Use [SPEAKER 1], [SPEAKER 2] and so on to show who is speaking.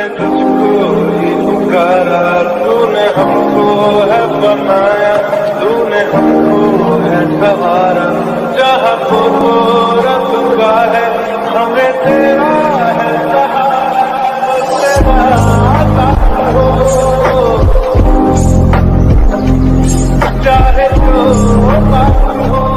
[SPEAKER 1] है तुझको ही पुकारा, तूने हमको है बनाया, तूने हमको है सवारा। जहाँ को रब का है, हमें तेरा है चाहे तो जो हो।